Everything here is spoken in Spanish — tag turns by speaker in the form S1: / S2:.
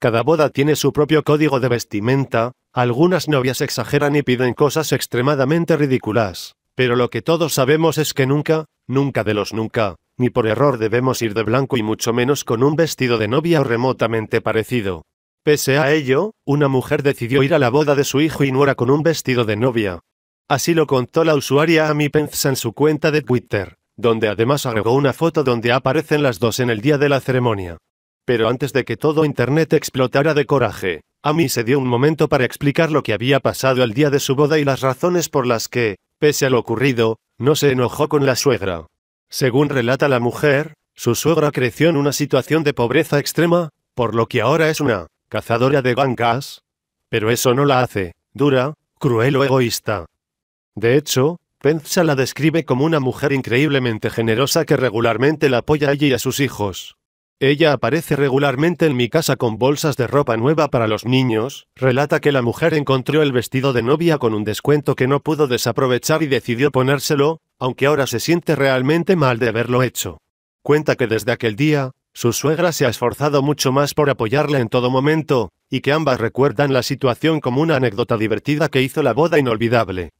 S1: Cada boda tiene su propio código de vestimenta, algunas novias exageran y piden cosas extremadamente ridículas, pero lo que todos sabemos es que nunca, nunca de los nunca, ni por error debemos ir de blanco y mucho menos con un vestido de novia o remotamente parecido. Pese a ello, una mujer decidió ir a la boda de su hijo y nuera con un vestido de novia. Así lo contó la usuaria Amy Pence en su cuenta de Twitter, donde además agregó una foto donde aparecen las dos en el día de la ceremonia. Pero antes de que todo Internet explotara de coraje, Amy se dio un momento para explicar lo que había pasado el día de su boda y las razones por las que, pese a lo ocurrido, no se enojó con la suegra. Según relata la mujer, su suegra creció en una situación de pobreza extrema, por lo que ahora es una cazadora de gangas. Pero eso no la hace dura, cruel o egoísta. De hecho, Penza la describe como una mujer increíblemente generosa que regularmente la apoya a ella y a sus hijos. Ella aparece regularmente en mi casa con bolsas de ropa nueva para los niños, relata que la mujer encontró el vestido de novia con un descuento que no pudo desaprovechar y decidió ponérselo, aunque ahora se siente realmente mal de haberlo hecho. Cuenta que desde aquel día, su suegra se ha esforzado mucho más por apoyarla en todo momento, y que ambas recuerdan la situación como una anécdota divertida que hizo la boda inolvidable.